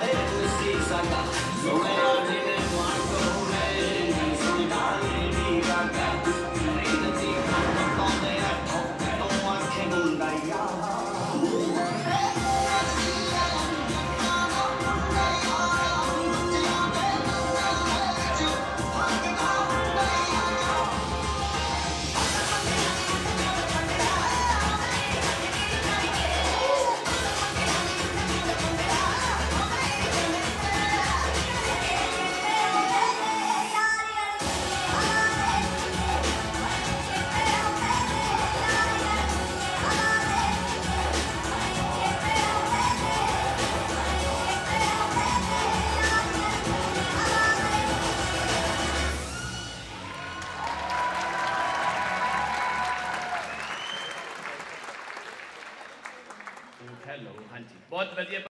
べる小さな ਹਾਂਜੀ ਬਹੁਤ ਵਧੀਆ